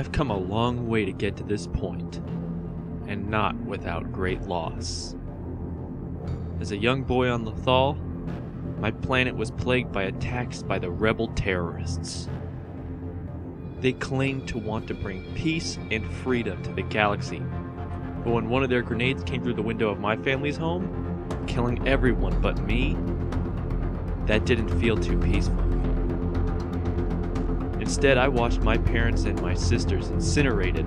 I've come a long way to get to this point, and not without great loss. As a young boy on Lothal, my planet was plagued by attacks by the rebel terrorists. They claimed to want to bring peace and freedom to the galaxy, but when one of their grenades came through the window of my family's home, killing everyone but me, that didn't feel too peaceful. Instead, I watched my parents and my sisters incinerated,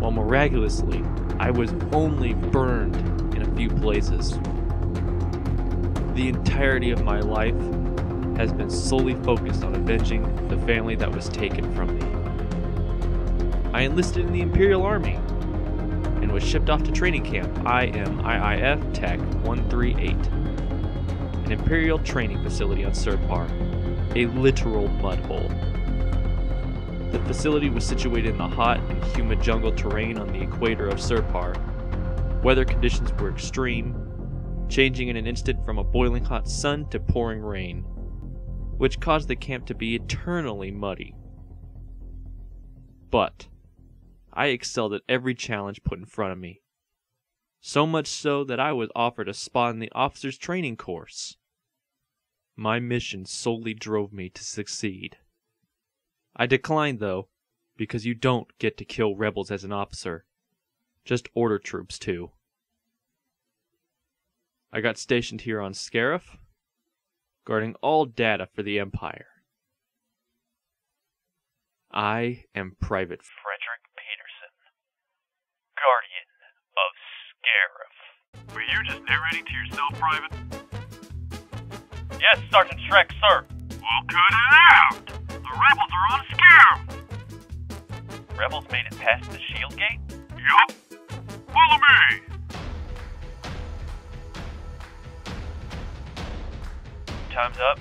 while miraculously, I was only burned in a few places. The entirety of my life has been solely focused on avenging the family that was taken from me. I enlisted in the Imperial Army and was shipped off to training camp IMIIF Tech 138, an Imperial training facility on Surpar, a literal mud hole. The facility was situated in the hot and humid jungle terrain on the equator of Surpar. Weather conditions were extreme, changing in an instant from a boiling hot sun to pouring rain, which caused the camp to be eternally muddy. But I excelled at every challenge put in front of me. So much so that I was offered a spot in the officer's training course. My mission solely drove me to succeed. I decline, though, because you don't get to kill rebels as an officer, just order troops, too. I got stationed here on Scarif, guarding all data for the Empire. I am Private Frederick Peterson, Guardian of Scarif. Were you just narrating to yourself, Private? Yes, Sergeant Shrek, sir. Well, cut it out! The rebels are on Scarif! Rebels made it past the shield gate? Yup. Follow me! Time's up.